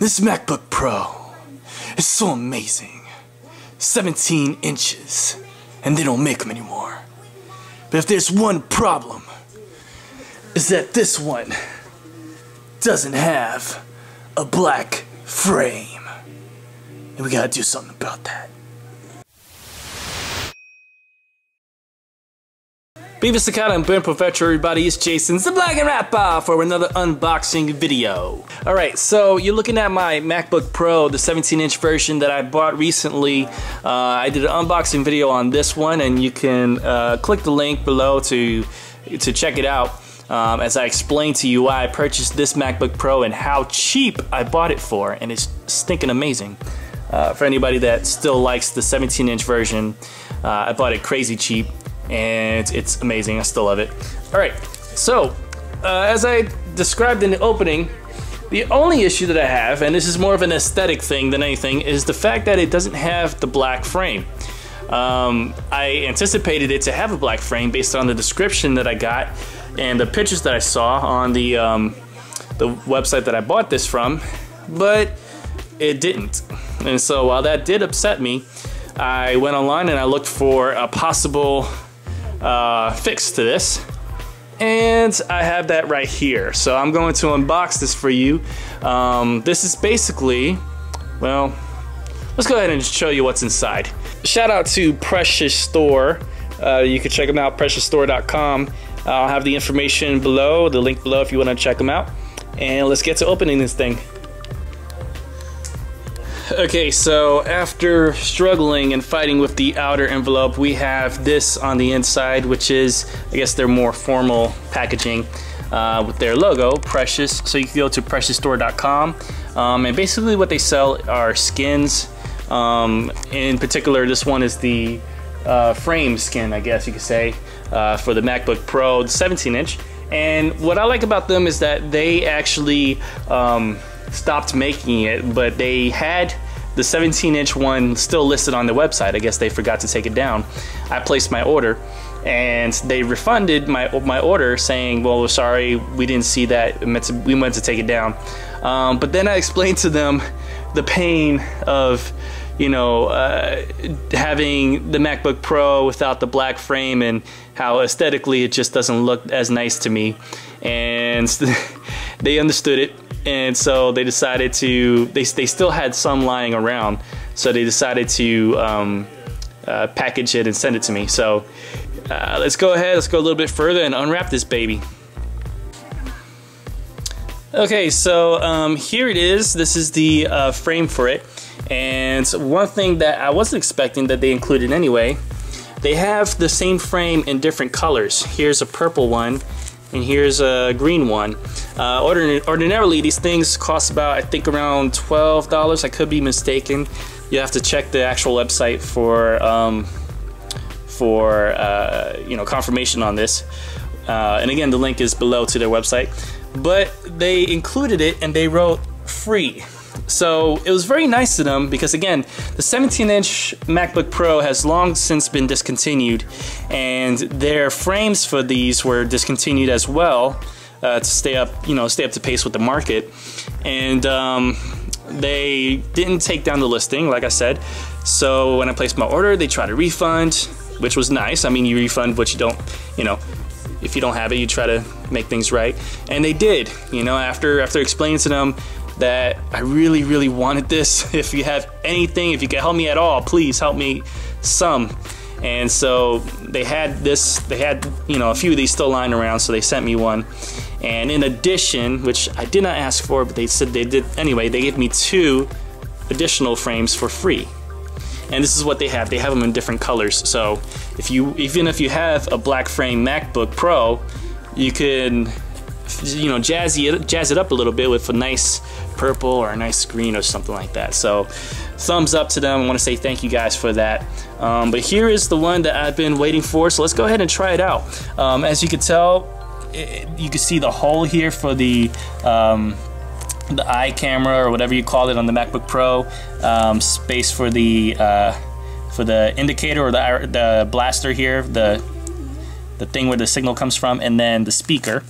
This MacBook Pro is so amazing. 17 inches, and they don't make them anymore. But if there's one problem, is that this one doesn't have a black frame. And we gotta do something about that. Beavis Sakata and Ben Professor, everybody, it's Jason, the Blogging Rapper for another unboxing video. Alright, so you're looking at my MacBook Pro, the 17 inch version that I bought recently. Uh, I did an unboxing video on this one and you can uh, click the link below to, to check it out. Um, as I explained to you why I purchased this MacBook Pro and how cheap I bought it for, and it's stinking amazing. Uh, for anybody that still likes the 17 inch version, uh, I bought it crazy cheap and it's amazing. I still love it. All right, so uh, as I described in the opening, the only issue that I have, and this is more of an aesthetic thing than anything, is the fact that it doesn't have the black frame. Um, I anticipated it to have a black frame based on the description that I got and the pictures that I saw on the um, the website that I bought this from, but it didn't. And so while that did upset me, I went online and I looked for a possible uh, fix to this. And I have that right here. So I'm going to unbox this for you. Um, this is basically, well, let's go ahead and show you what's inside. Shout out to Precious Store. Uh, you can check them out, precioustore.com. I'll have the information below, the link below if you want to check them out. And let's get to opening this thing. Okay, so after struggling and fighting with the outer envelope, we have this on the inside, which is, I guess, their more formal packaging uh, with their logo, Precious. So you can go to precioustore.com. Um, and basically what they sell are skins. Um, in particular, this one is the uh, frame skin, I guess you could say, uh, for the MacBook Pro, the 17 inch. And what I like about them is that they actually um, stopped making it, but they had the 17 inch one still listed on the website. I guess they forgot to take it down. I placed my order and they refunded my my order saying, well, we're sorry, we didn't see that. We meant to, take it down. Um, but then I explained to them the pain of you know, uh, having the MacBook Pro without the black frame and how aesthetically it just doesn't look as nice to me. And they understood it and so they decided to they, they still had some lying around. So they decided to um, uh, package it and send it to me. So uh, let's go ahead. Let's go a little bit further and unwrap this baby. Okay so um, here it is. This is the uh, frame for it. And one thing that I wasn't expecting that they included anyway they have the same frame in different colors. Here's a purple one and here's a green one. Uh, ordinarily, these things cost about, I think, around $12. I could be mistaken. You have to check the actual website for, um, for uh, you know, confirmation on this. Uh, and again, the link is below to their website. But they included it and they wrote free. So it was very nice to them because again, the 17 inch MacBook Pro has long since been discontinued and their frames for these were discontinued as well uh, to stay up, you know, stay up to pace with the market. And um, they didn't take down the listing, like I said. So when I placed my order, they tried to refund, which was nice. I mean, you refund what you don't, you know, if you don't have it, you try to make things right. And they did, you know, after after explaining to them that I really, really wanted this. If you have anything, if you can help me at all, please help me some. And so they had this, they had, you know, a few of these still lying around, so they sent me one. And in addition, which I did not ask for, but they said they did anyway, they gave me two additional frames for free. And this is what they have. They have them in different colors. So if you, even if you have a black frame MacBook Pro, you can you know, jazzy it, jazz it up a little bit with a nice purple or a nice green or something like that. So thumbs up to them. I want to say thank you guys for that. Um, but here is the one that I've been waiting for. So let's go ahead and try it out. Um, as you can tell, it, you can see the hole here for the um, the eye camera or whatever you call it on the MacBook Pro. Um, space for the uh, for the indicator or the the blaster here, the the thing where the signal comes from, and then the speaker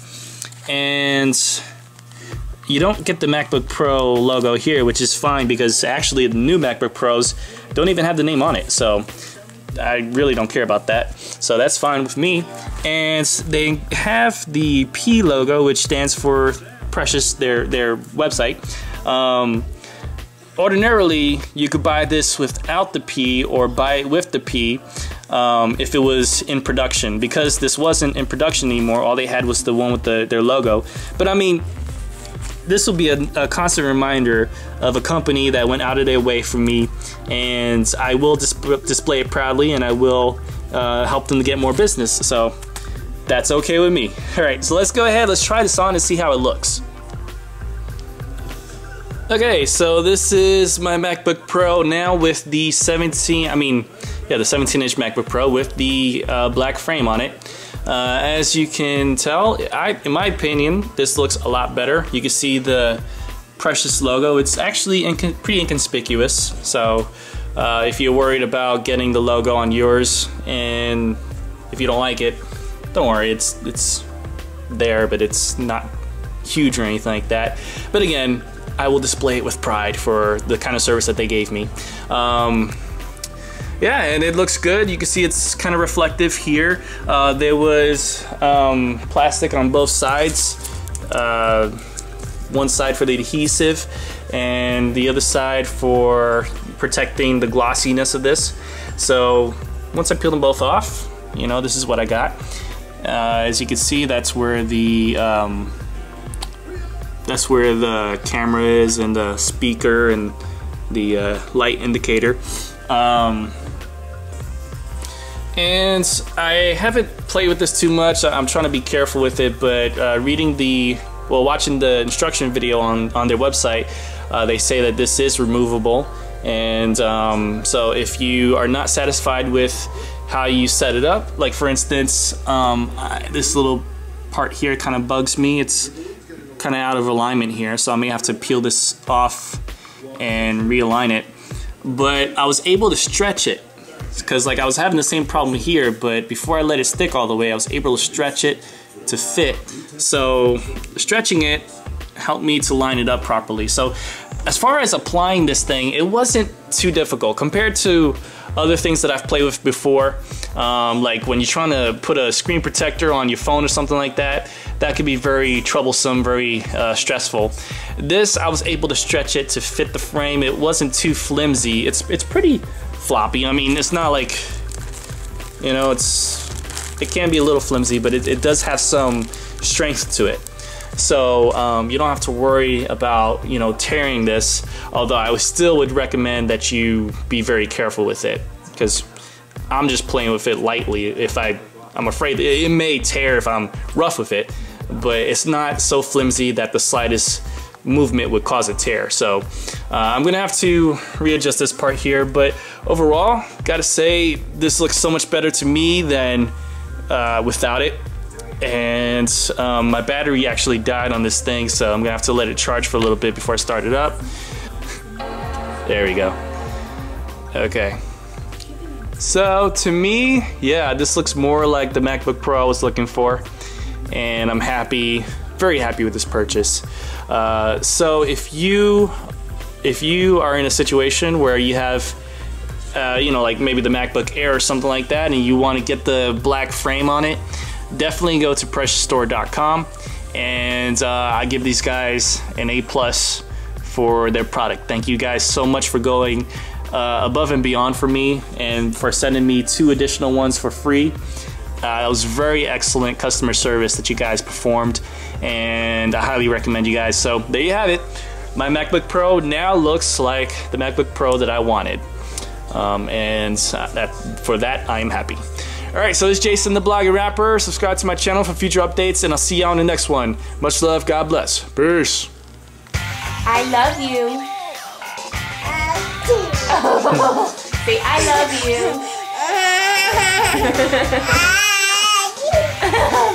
and you don't get the MacBook Pro logo here, which is fine because actually the new MacBook Pros don't even have the name on it. So I really don't care about that. So that's fine with me. And they have the P logo, which stands for Precious, their, their website. Um, ordinarily, you could buy this without the P or buy it with the P um, if it was in production. Because this wasn't in production anymore, all they had was the one with the, their logo. But I mean, this will be a, a, constant reminder of a company that went out of their way for me and I will dis display it proudly and I will uh, help them to get more business so that's okay with me. Alright so let's go ahead let's try this on and see how it looks. Okay so this is my MacBook Pro now with the 17 I mean yeah the 17 inch MacBook Pro with the uh, black frame on it uh, as you can tell, I, in my opinion, this looks a lot better. You can see the Precious logo. It's actually inc pretty inconspicuous. So uh, if you're worried about getting the logo on yours and if you don't like it, don't worry. It's it's there, but it's not huge or anything like that. But again, I will display it with pride for the kind of service that they gave me. Um, yeah, and it looks good. You can see it's kind of reflective here. Uh, there was um, plastic on both sides. Uh, one side for the adhesive and the other side for protecting the glossiness of this. So once I peel them both off, you know, this is what I got. Uh, as you can see, that's where the um, that's where the camera is and the speaker and the uh, light indicator. Um, and I haven't played with this too much. I'm trying to be careful with it, but uh, reading the, well, watching the instruction video on, on their website, uh, they say that this is removable. And um, so if you are not satisfied with how you set it up, like for instance, um, I, this little part here kind of bugs me. It's kind of out of alignment here, so I may have to peel this off and realign it. But I was able to stretch it because like I was having the same problem here, but before I let it stick all the way, I was able to stretch it to fit. So stretching it helped me to line it up properly. So as far as applying this thing, it wasn't too difficult compared to other things that I've played with before. Um, like when you're trying to put a screen protector on your phone or something like that, that could be very troublesome, very uh, stressful. This, I was able to stretch it to fit the frame. It wasn't too flimsy. It's, it's pretty floppy. I mean, it's not like, you know, it's, it can be a little flimsy, but it, it does have some strength to it. So um, you don't have to worry about, you know, tearing this, although I still would recommend that you be very careful with it because I'm just playing with it lightly. If I, I'm afraid it, it may tear if I'm rough with it, but it's not so flimsy that the slightest movement would cause a tear. So uh, I'm gonna have to readjust this part here, but overall, gotta say, this looks so much better to me than uh, without it. And um, my battery actually died on this thing, so I'm gonna have to let it charge for a little bit before I start it up. There we go. Okay. So to me, yeah, this looks more like the MacBook Pro I was looking for. And I'm happy, very happy with this purchase. Uh, so if you if you are in a situation where you have uh, you know like maybe the MacBook Air or something like that and you want to get the black frame on it definitely go to Precioustore.com and uh, I give these guys an A plus for their product thank you guys so much for going uh, above and beyond for me and for sending me two additional ones for free uh, it was very excellent customer service that you guys performed, and I highly recommend you guys. So there you have it. My MacBook Pro now looks like the MacBook Pro that I wanted, um, and uh, that for that I am happy. All right, so this is Jason the Blogging Rapper. Subscribe to my channel for future updates, and I'll see you on the next one. Much love, God bless. Peace. I love you. Say I love you. Bless you.